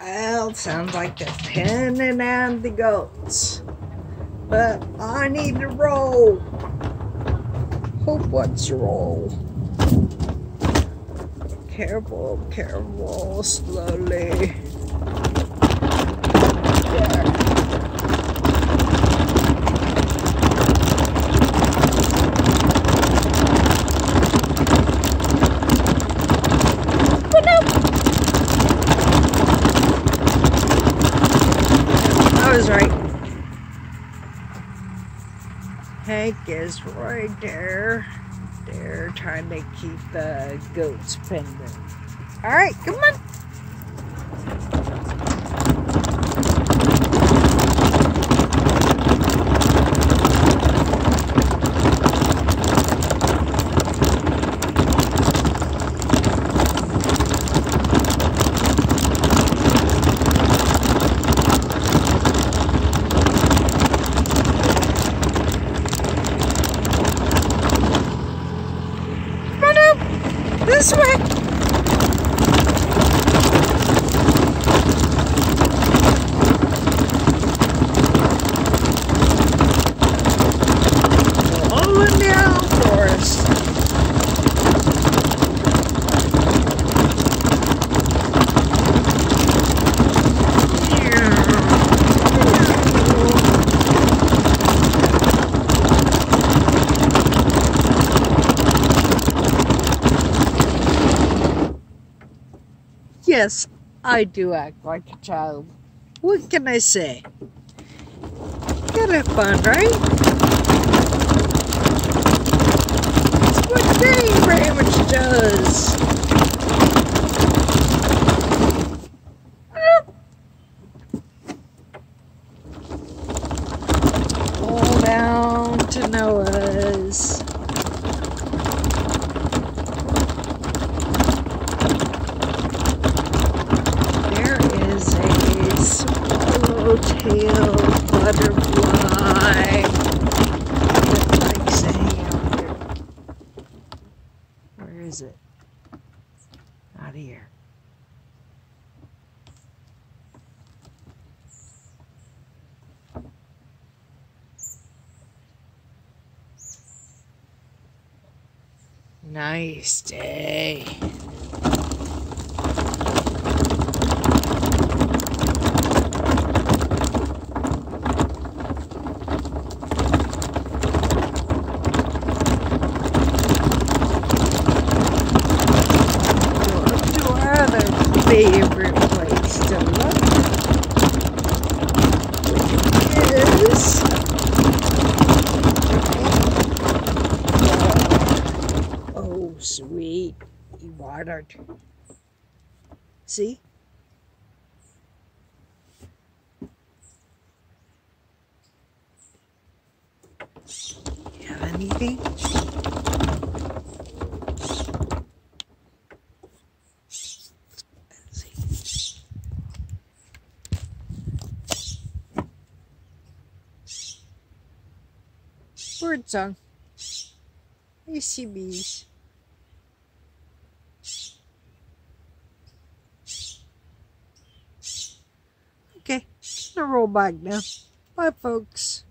Well, sounds like they're pinning out the goats. But I need to roll. Hope what's roll. Careful, careful, slowly. There. I was right. Hank is right there. They're trying to keep the goats pending. All right, come on. Come on up. This way. All in the outdoors. Yes, I do act like a child. What can I say? Gotta have fun, right? It's very much does. All down to Noah's. There is a swallowtail butterfly out here. Where is it? Not here. Nice day. Favorite place to look. Which is Oh sweet. He watered. See? You have anything? Let's see. Bird song. You see bees. Okay, I'm gonna roll back now. Bye, folks.